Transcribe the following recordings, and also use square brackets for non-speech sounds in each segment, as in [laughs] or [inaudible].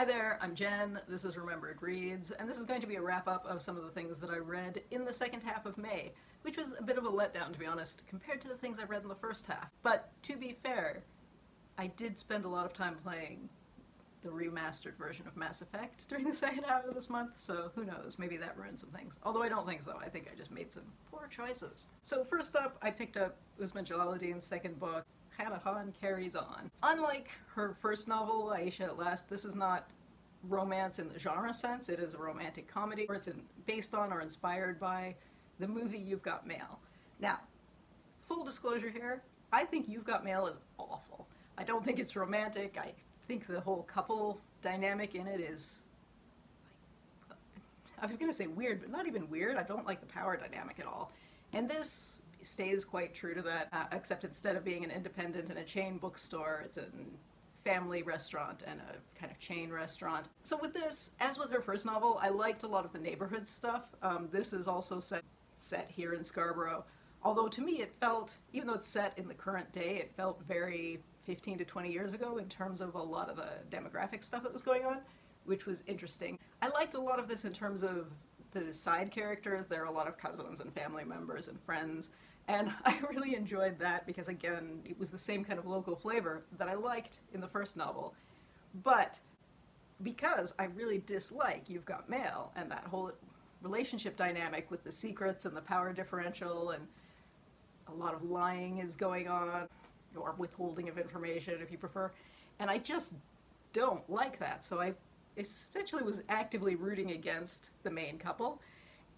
Hi there, I'm Jen, this is Remembered Reads, and this is going to be a wrap-up of some of the things that I read in the second half of May, which was a bit of a letdown, to be honest, compared to the things I read in the first half. But, to be fair, I did spend a lot of time playing the remastered version of Mass Effect during the [laughs] second half of this month, so who knows, maybe that ruined some things. Although I don't think so, I think I just made some poor choices. So first up, I picked up Uzma Jalaluddin's second book, Hana Khan Carries On. Unlike her first novel, Ayesha at Last, this is not romance in the genre sense. It is a romantic comedy, or it's based on or inspired by the movie You've Got Mail. Now, full disclosure here, I think You've Got Mail is awful. I don't think it's romantic. I think the whole couple dynamic in it is I was gonna say weird, but not even weird. I don't like the power dynamic at all. And this stays quite true to that, uh, except instead of being an independent and a chain bookstore, it's a family restaurant and a kind of chain restaurant. So with this, as with her first novel, I liked a lot of the neighborhood stuff. Um, this is also set, set here in Scarborough, although to me it felt, even though it's set in the current day, it felt very 15 to 20 years ago in terms of a lot of the demographic stuff that was going on, which was interesting. I liked a lot of this in terms of the side characters. There are a lot of cousins and family members and friends. And [laughs] I really enjoyed that because, again, it was the same kind of local flavor that I liked in the first novel. But because I really dislike You've Got Mail and that whole relationship dynamic with the secrets and the power differential and a lot of lying is going on, or withholding of information if you prefer, and I just don't like that. So I essentially was actively rooting against the main couple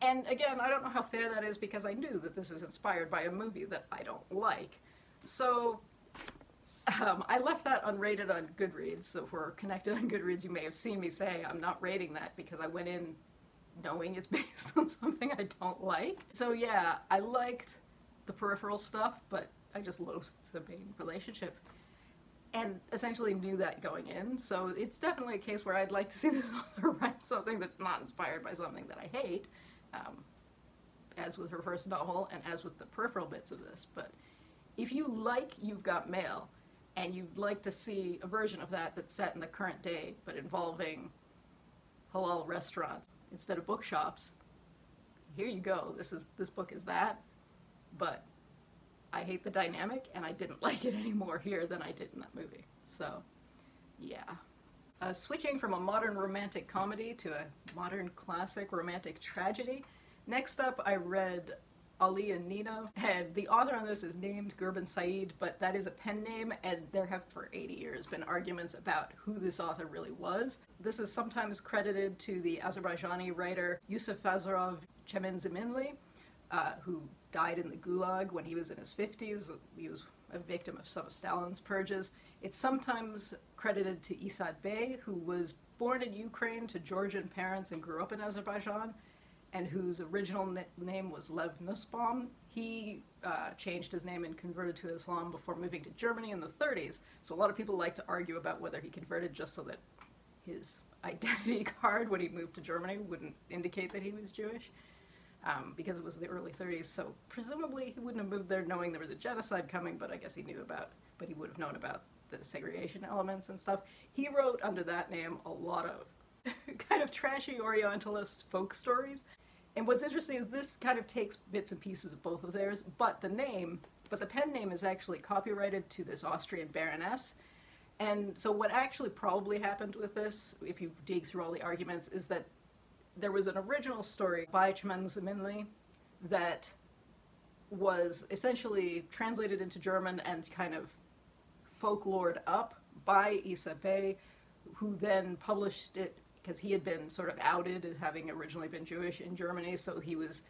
and again, I don't know how fair that is because I knew that this is inspired by a movie that I don't like. So um, I left that unrated on Goodreads, so if we're connected on Goodreads, you may have seen me say I'm not rating that because I went in knowing it's [laughs] based on something I don't like. So yeah, I liked the peripheral stuff, but I just loathed the main relationship. And essentially knew that going in, so it's definitely a case where I'd like to see [laughs] this author write something that's not inspired by something that I hate um, as with her first novel and as with the peripheral bits of this. But if you like You've Got Mail, and you'd like to see a version of that that's set in the current day, but involving halal restaurants instead of bookshops, here you go. This is this book is that, but I hate the dynamic, and I didn't [laughs] like it any more here than I did in that movie. So, yeah. Uh, switching from a modern romantic comedy to a modern classic romantic tragedy. Next up, I read Ali and Nino, and the author on this is named Kurban Said, but that is a pen name, and there have for 80 years been arguments about who this author really was. This is sometimes credited to the Azerbaijani writer Yusif Vazirov Çəmənzəminli, uh, who died in the Gulag when he was in his 50s. He was a victim of some of Stalin's purges. It's sometimes credited to Essad Bey, who was born in Ukraine to Georgian parents and grew up in Azerbaijan, and whose original na name was Lev Nussimbaum. He uh, changed his name and converted to Islam before moving to Germany in the 30s. So a lot of people like to argue about whether he converted just so that his [laughs] identity card when he moved to Germany wouldn't indicate that he was Jewish. Um, because it was the early 30s, so presumably he wouldn't have moved there knowing there was a genocide coming, but I guess he knew about, but he would have known about the segregation elements and stuff. He wrote under that name a lot of [laughs] kind of trashy Orientalist folk stories. And what's interesting is this kind of takes bits and pieces of both of theirs, but the name, but the pen name is actually copyrighted to this Austrian baroness. And so what actually probably happened with this, if you dig through all the arguments, is that there was an original story by Çəmənzəminli that was essentially translated into German and kind of folklored up by Essad Bey, who then published it because he had been sort of outed as having originally been Jewish in Germany, so he was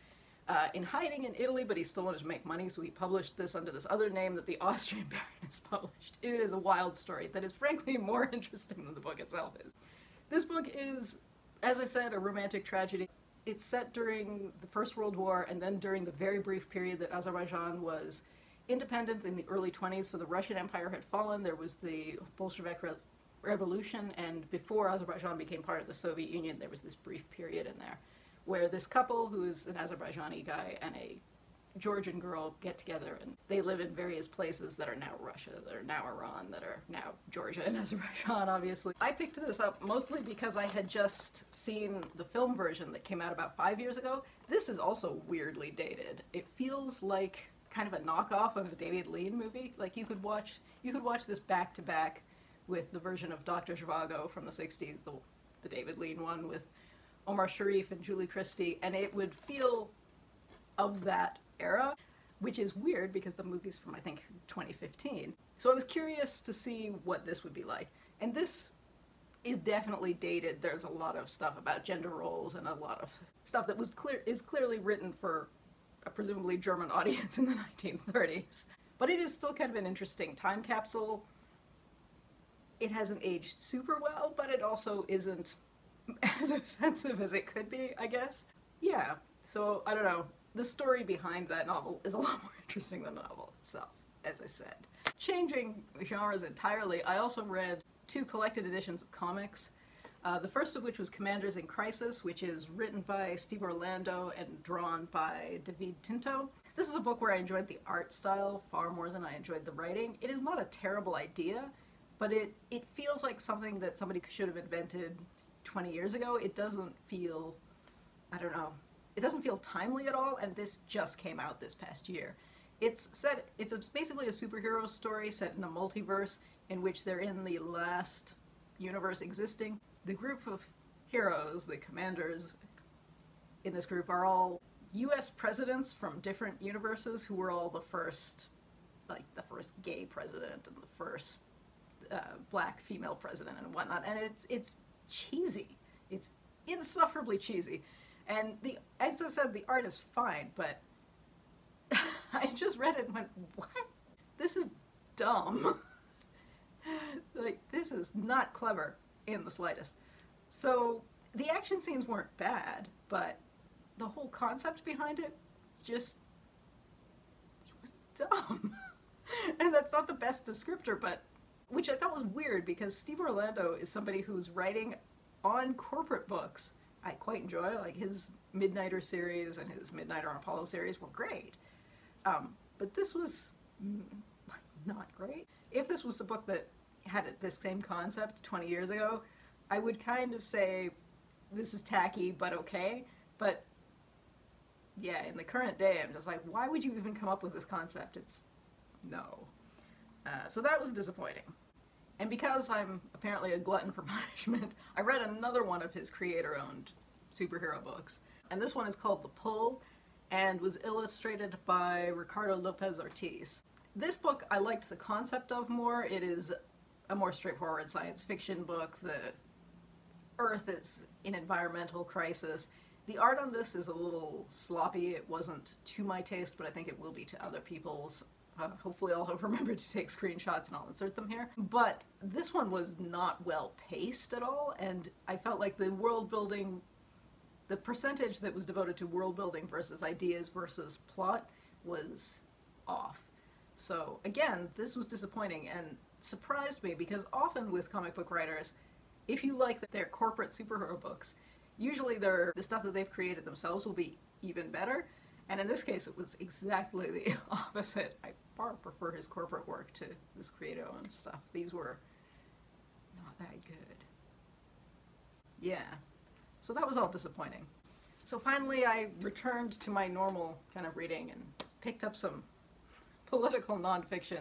uh, in hiding in Italy, but he still wanted to make money, so he published this under this other name that the [laughs] Austrian Baroness published. It is a wild story that is frankly [laughs] more interesting than the book itself is. This book is, as I said, a romantic tragedy. It's set during the First World War and then during the very brief period that Azerbaijan was independent in the early 20s, so the Russian Empire had fallen, there was the Bolshevik Re Revolution, and before Azerbaijan became part of the Soviet Union, there was this brief period in there where this couple, who's an Azerbaijani guy and a Georgian girl get together and they live in various places that are now Russia, that are now Iran, that are now Georgia and [laughs] Azerbaijan, obviously. I picked this up mostly because I had just seen the film version that came out about five years ago. This is also weirdly dated. It feels like kind of a knockoff of a David Lean movie. Like you could watch you could watch this back to back with the version of Dr. Zhivago from the 60s, the, the David Lean one with Omar Sharif and Julie Christie, and it would feel of that era, which is weird because the movie's from, I think, 2015. So I was curious to see what this would be like. And this is definitely dated. There's a lot of stuff about gender roles and a lot of stuff that was clear is clearly written for a presumably German [laughs] audience in the 1930s. But it is still kind of an interesting time capsule. It hasn't aged super well, but it also isn't [laughs] as offensive as it could be, I guess. Yeah, so I don't know the story behind that novel is a lot [laughs] more interesting than the novel itself, as I said. Changing genres entirely, I also read two collected editions of comics. Uh, the first of which was Commanders in Crisis, which is written by Steve Orlando and drawn by David Tinto. This is a book where I enjoyed the art style far more than I enjoyed the writing. It is not a terrible idea, but it, it feels like something that somebody should have invented 20 years ago. It doesn't feel, I don't know, it doesn't feel timely at all, and this just came out this past year. It's set. It's basically a superhero story set in a multiverse in which they're in the last universe existing. The group of heroes, the commanders in this group, are all U.S. presidents from different universes who were all the first, like the first gay president and the first uh, black female president and whatnot. And it's it's cheesy. It's insufferably cheesy. And the as I said, the art is fine, but [laughs] I just read it and went, what? This is dumb. [laughs] like, this is not clever in the slightest. So the action scenes weren't bad, but the whole concept behind it just it was dumb. [laughs] and that's not the best descriptor, but which I thought was weird because Steve Orlando is somebody who's writing on corporate books I quite enjoy. Like his Midnighter series and his Midnighter and Apollo series were great. Um, but this was not great. If this was a book that had this same concept 20 years ago, I would kind of say this is tacky but okay. But yeah, in the current day, I'm just like, why would you even come up with this concept? It's no. Uh, so that was disappointing. And because I'm apparently a glutton for [laughs] punishment, I read another one of his creator-owned superhero books. And this one is called The Pull and was illustrated by Ricardo Lopez Ortiz. This book I liked the concept of more. It is a more straightforward science fiction book. The Earth is in environmental crisis. The art on this is a little sloppy. It wasn't to my taste, but I think it will be to other people's. Uh, hopefully I'll have [laughs] remembered to take screenshots and I'll insert them here. But this one was not well paced at all, and I felt like the world building, the percentage that was devoted to world building versus ideas versus plot was off. So again, this was disappointing and surprised me because often with comic book writers, if you like their corporate superhero books, usually the stuff that they've created themselves will be even better. And in this case, it was exactly the [laughs] opposite. I far prefer his corporate work to this creator-owned stuff. These were not that good. Yeah, so that was all disappointing. So finally, I returned to my normal kind of reading and picked up some [laughs] political nonfiction.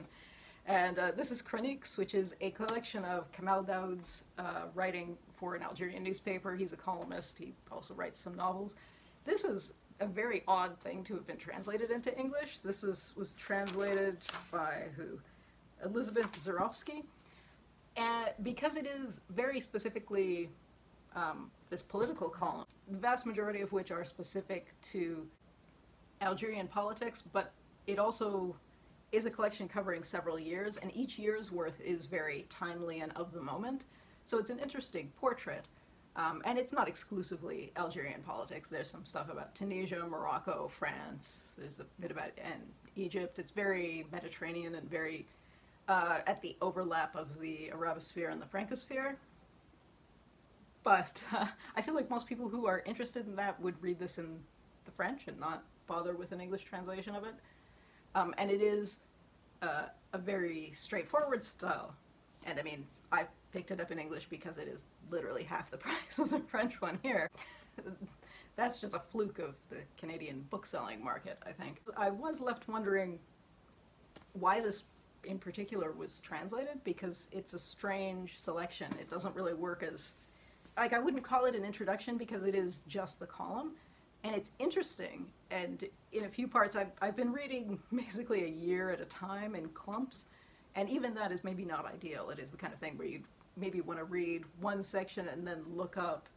And uh, this is Chroniques, which is a collection of Kamel Daoud's uh, writing for an Algerian newspaper. He's a columnist. He also writes some novels. This is a very odd thing to have been translated into English. This is was translated by who? Elisabeth Zerofsky. And because it is very specifically um, this political column, the vast majority of which are specific to Algerian politics, but it also is a collection covering several years, and each year's worth is very timely and of the moment. So it's an interesting portrait um, and it's not exclusively Algerian politics. There's some stuff about Tunisia, Morocco, France. There's a bit about and Egypt. It's very Mediterranean and very uh, at the overlap of the Arabosphere and the Francosphere. But uh, [laughs] I feel like most people who are interested in that would read this in the French and not bother with an English translation of it. Um, and it is uh, a very straightforward style. And I mean, I picked it up in English because it is literally half the [laughs] price of the French one here. [laughs] That's just a fluke of the Canadian bookselling market, I think. I was left wondering why this in particular was translated because it's a strange selection. It doesn't really work as like I wouldn't call it an introduction because it is just the column and it's interesting and in a few parts I've, I've been reading [laughs] basically a year at a time in clumps and even that is maybe not ideal. It is the kind of thing where you maybe want to read one section and then look up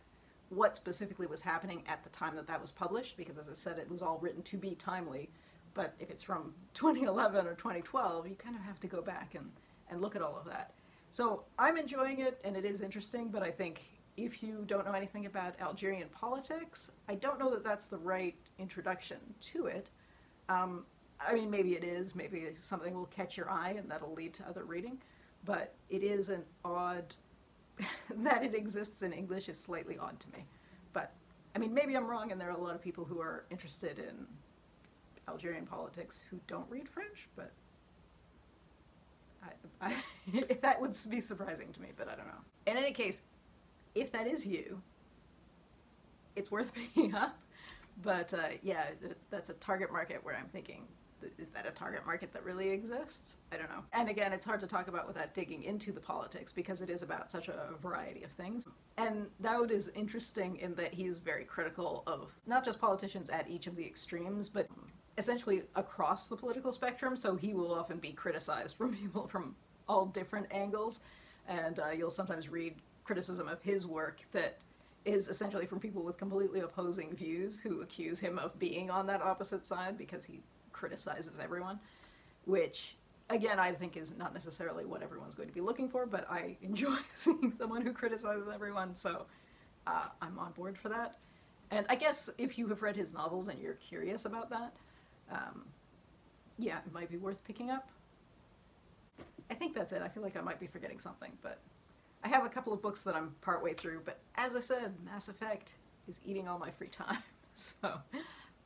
what specifically was happening at the time that that was published because as I said it was all written to be timely but if it's from [laughs] 2011 or 2012 you kind of have to go back and, and look at all of that. So I'm enjoying it and it is interesting but I think if you don't know anything about Algerian politics, I don't know that that's the right introduction to it. Um, I mean, maybe it is, maybe something will catch your eye and that'll lead to other reading, but it is an odd, [laughs] that it exists in English is slightly odd to me. But, I mean, maybe I'm wrong and there are a lot of people who are interested in Algerian politics who don't read French, but I, [laughs] I, [laughs] that would be surprising to me, but I don't know. In any case, if that is you, it's worth [laughs] picking up. But uh, yeah, that's a target market where I'm thinking, is that a target market that really exists? I don't know. And again, it's hard to talk about without digging into the politics because it is about such a variety of things. And Daoud is interesting in that he's very critical of not just politicians at each of the extremes, but essentially across the political spectrum. So he will often be criticized from people from all different angles. And uh, you'll sometimes read criticism of his work that is essentially from people with completely opposing views who accuse him of being on that opposite side because he criticizes everyone, which again I think is not necessarily what everyone's going to be looking for, but I [laughs] enjoy seeing someone who criticizes everyone, so uh, I'm on board for that. And I guess if you have read his novels and you're curious about that, um, yeah, it might be worth picking up. I think that's it. I feel like I might be forgetting something, but I have a couple of books that I'm partway through, but as I said, Mass Effect is eating all my free time, [laughs] so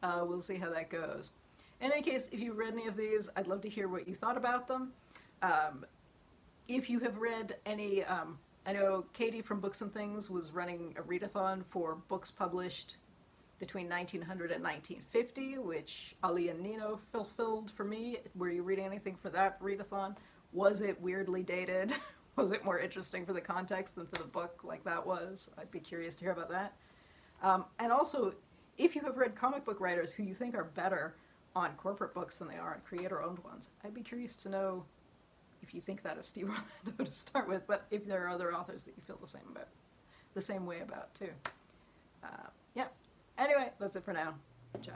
uh, we'll see how that goes. In any case, if you read any of these, I'd love to hear what you thought about them. Um, if you have read any, um, I know Katie from Books and Things was running a readathon for books published between 1900 and 1950, which Ali and Nino fulfilled for me. Were you reading anything for that readathon? Was it weirdly dated? [laughs] was it more interesting for the context than for the book like that was? I'd be curious to hear about that. Um, and also, if you have read comic book writers who you think are better on corporate books than they are on creator-owned ones, I'd be curious to know if you think that of Steve [laughs] Orlando to start with, but if there are other authors that you feel the same about, the same way about too. Uh, yeah. Anyway, that's it for now. Ciao.